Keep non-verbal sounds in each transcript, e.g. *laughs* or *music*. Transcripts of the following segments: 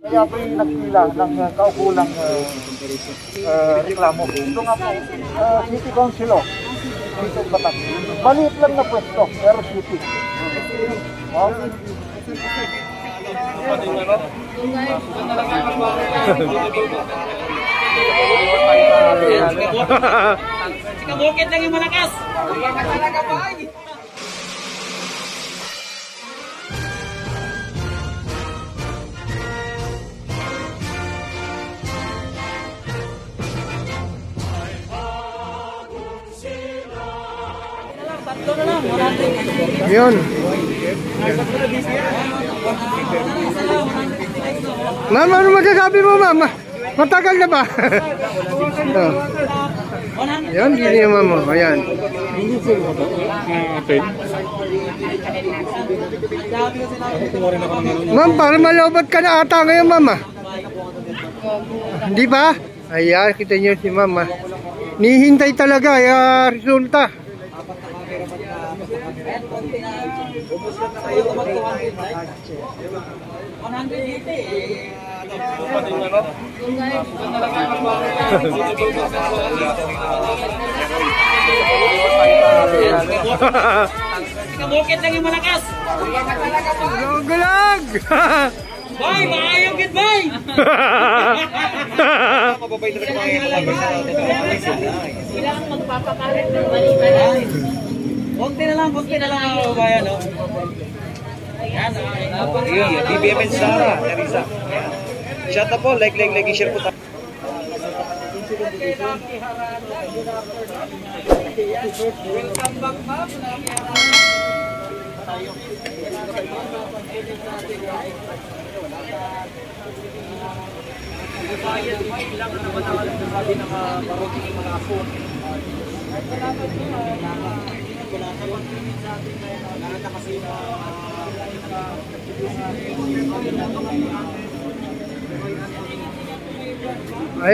Kaya ako yung nagpila ng uh, kaukulang uh, uh, reklamo. Ito nga po, uh, City Council oh. Dito Batak. Maliit lang na pwesto, pero city. Oh. Kabukit lang yung malakas. Talaga ba? Yun. Ma'am, ano magsasabi mo, ma'am? Matagal na ba? *laughs* oh. Yan, hindi niya ma'am. oh. Ayan. Ma'am, para malobat ka na ata ngayon, ma'am. ah. Hindi ba? Ayan, kita niyo si ma'am. ah. Nihintay talaga, ah, resulta. Kabukit lang yung malakas. Gulag! Boy, maayaw gid boy. *laughs* Kailangan magpapakalat ng mali-mali. Bunti na lang, bunti na lang ang bayan, no? Yan, Oh, yun, yun. BBM and Sara, Teresa. Ayan. Shout out po, like, like, like, share po tayo. Ay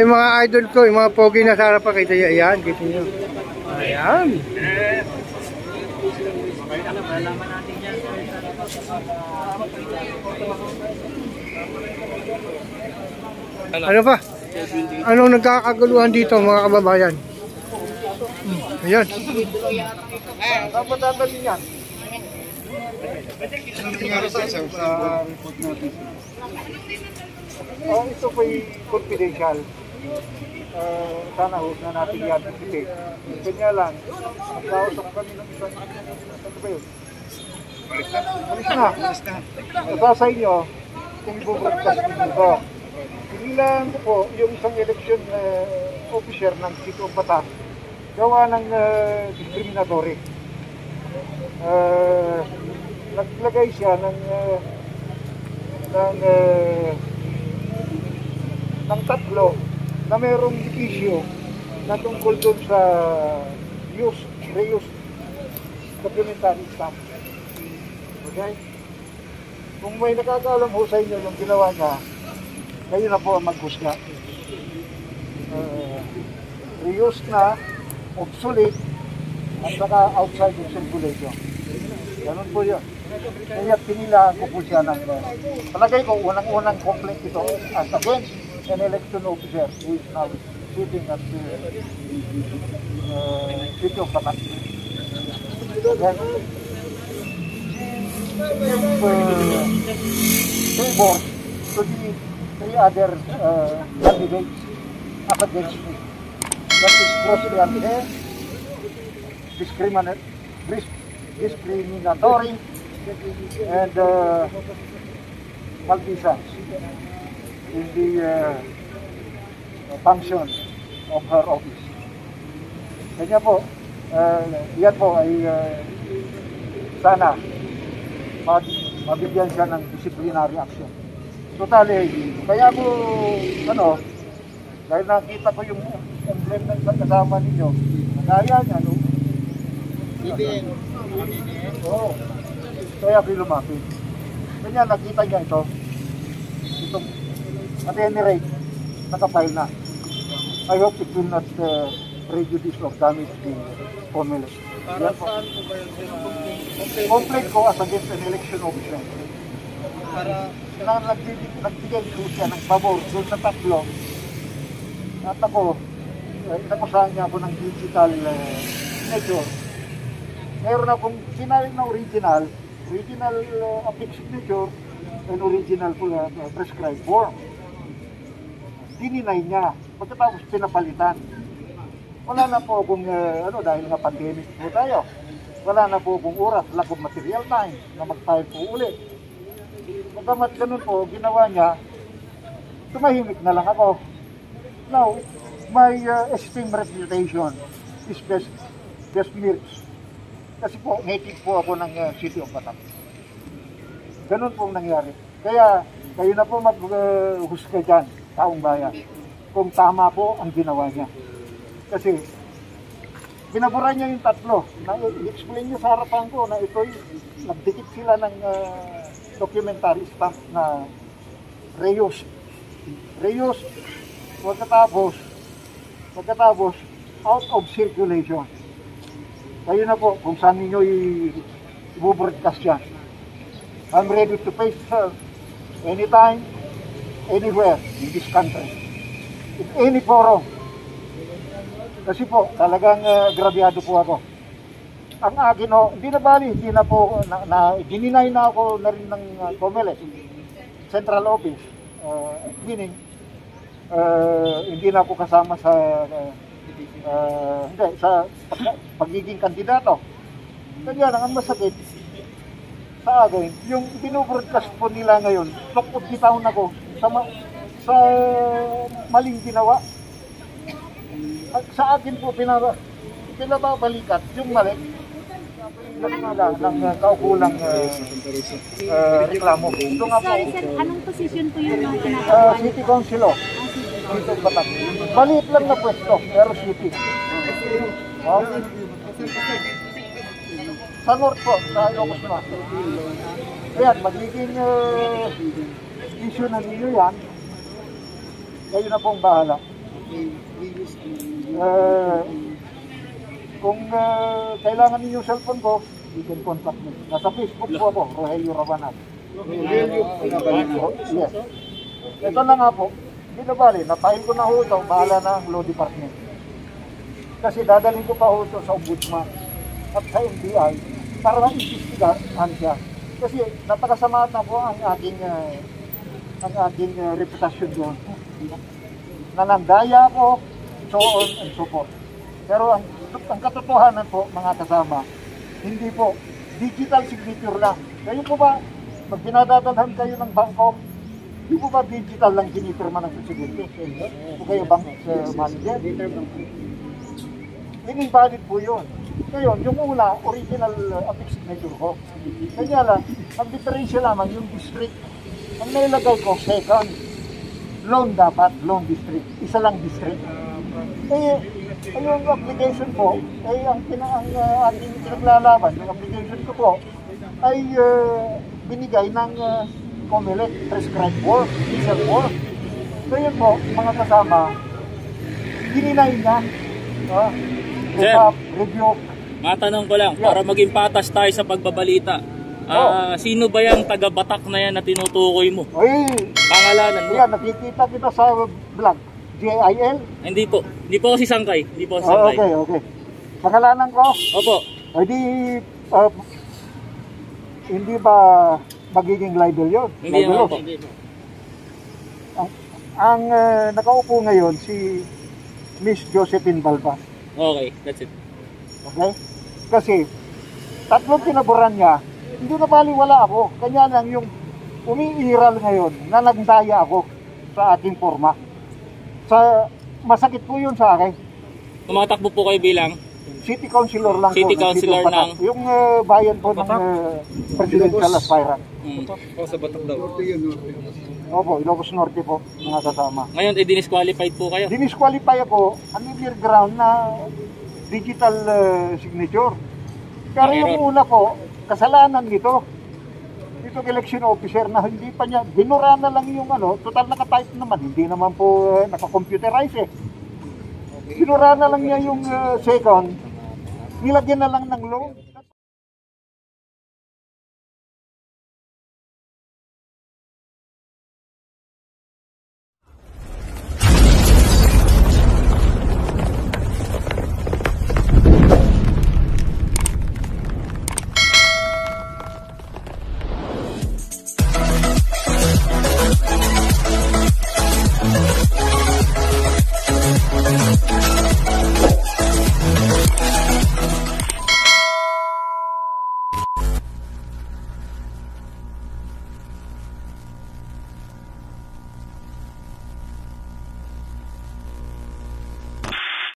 mga idol ko, yung mga pogi na sa harapan, kita nyo, ayan, kita nyo. Ayan. Ano pa? Anong nagkakaguluhan dito mga kababayan? Ayan. Dapat yan. Report natin. Oh, ito po confidential. Uh, sana huwag na natin i-anticipate. Kanya lang, nagkausap kami ng isang, ano ba yun? Alis na. Ito sa inyo, kung i-broadcast nito. Pinilaan ko po yung isang election uh, officer ng City of Bataan gawa ng uh, discriminatory. Uh, naglagay siya ng uh, ng uh, ng tatlo na mayroong dipisyo na tungkol doon sa use, reuse supplementary stamp. Okay? Kung may nakakaalam ho sa inyo yung ginawa niya, kayo na po ang maghusga. Uh, reuse na, obsolete, at saka outside of circulation. Ganun po yun. Kaya pinilaan ko po siya ng, uh, palagay ko, unang-unang complaint ito as against an election officer who is now sitting at the uh, city of Batak. Then, if uh, favor to the three other uh, candidates up against me, that is grossly unfair, discriminate, dis- discriminatory, and uh, malfeasance in the uh, function of her office. Kanya po, uh, yan po ay uh, sana mag, mabigyan siya ng disciplinary action. Totally, kaya ko, ano, dahil nakita ko yung emblem ng kasama ninyo, nagaya niya, no? BBN. Oo. Kaya ako lumapit. Kanya nakita niya ito. Itong, at any rate, nakapile na. I hope it will not uh, prejudice or damage the formula. Para saan po ba yung complaint ko as against an election officer? na nagbibig, nagbigay ko siya ng pabor doon sa tatlo. At ako, eh, inakusahan niya ako ng digital uh, signature. Meron akong sinabi na original, original uh, affix signature, and original uh, prescribed form. Dininay niya. Pagkatapos pinapalitan. Wala na po akong, uh, ano, dahil nga pandemic po tayo. Wala na po akong oras, lack of material time na mag-file po ulit. Pagkamat ganun po, ginawa niya, tumahimik na lang ako. Now, my uh, esteemed reputation is best, best merged. Kasi po, native po ako ng uh, City of Batak. Ganun pong nangyari. Kaya, kayo na po mag-husga dyan, taong bayan, kung tama po ang ginawa niya. Kasi, binabura niya yung tatlo. Na, i-explain niya sa harapan ko na ito'y nagdikit sila ng uh, documentary stamp na Reyes. Reyes, pagkatapos, pagkatapos, out of circulation. Kayo na po kung saan ninyo i-broadcast yan. I'm ready to face her anytime, anywhere in this country. In any forum. Kasi po, talagang uh, grabyado po ako. Ang akin ho, hindi na bali, hindi na po, na, na, gininay na ako na rin ng uh, COMELEC, Central Office. Uh, meaning, uh, hindi na ako kasama sa uh, uh, hindi, sa pag, pagiging kandidato. Kanya lang ang masakit sa akin, yung binobroadcast po nila ngayon, of bitaw na ko sa, ma- sa maling ginawa. At sa akin po pinaba, pinababalikat yung mali ng, ng, uh, kaukulang uh, uh, reklamo. Ito nga po, Sorry sir, anong position po yung mga uh? City Councilor. Dito sa Batak. Maliit lang na pwesto, pero city. Oh. Sa North po, sa Ilocos Norte. Ayan, magiging uh, issue na ninyo yan. Kayo na pong bahala. Uh, kung uh, kailangan ninyo cellphone ko, you can contact me. Nasa Facebook po ako, Rogelio Rabanat. Yes. Ito na nga po, hindi na bali, napahin ko na ho ito, bahala na ang law department. Kasi dadalhin ko pa ho ito sa ombudsman at sa NBI para ma-investigahan siya. Kasi napakasama na po ang aking uh, ang aking uh, reputasyon doon. Nanandaya ako, so on and so forth. Pero ang, ang katotohanan po, mga kasama, hindi po, digital signature lang. Kayo po ba, pag kayo ng bangko, hindi po ba digital lang kinipirma ng presidente? O kayo bank uh, manager? Invalid po yun. Ngayon, yung una, original uh, affix signature ko. Kanya lang, ang diferensya lamang yung district. Ang nailagay ko, second, loan dapat, loan district. Isa lang district. Eh, ay yung application po, ay ang, pina, ang uh, ating pinaglalaban, yung application ko po, ay uh, binigay ng uh, COMELEC prescribed work, diesel work. So yun po, mga kasama, gininay niya. Uh, Sir. review. Matanong ko lang, para maging patas tayo sa pagbabalita. Ah, sino ba yung taga-Batak na yan na tinutukoy mo? Ay, Pangalanan mo? yan, nakikita kita sa vlog. J-I-L? Hindi po. Hindi po ako si Sangkay. Hindi po ako si Oh, Sangkay. okay, okay. Pangalanan ko, Opo. ay di, uh, hindi ba magiging libel yun? Hindi Libel naman. Ang, ang uh, nakaupo ngayon si Miss Josephine Balbas. Okay, that's it. Okay? Kasi tatlong pinaboran niya, hindi na baliwala ako. Kanya lang yung umiiral ngayon na nagdaya ako sa ating forma. Sa masakit po yun sa akin. Tumatakbo po kayo bilang City Councilor lang City po. ng Councilor Batak. ng- Yung uh, bayan po ng uh, presidential aspirant. mm. Opo, Ilocos Norte po, mga kasama. Ngayon, eh, dinisqualified po kayo. Dinisqualify ako ang ground na digital uh, signature. Pero yung una po, kasalanan nito. Ito election officer na hindi pa niya, binura na lang yung ano, total nakatype naman, hindi naman po uh, naka-computerize eh. Binura na lang niya yung uh, second, nilagyan na lang ng loan.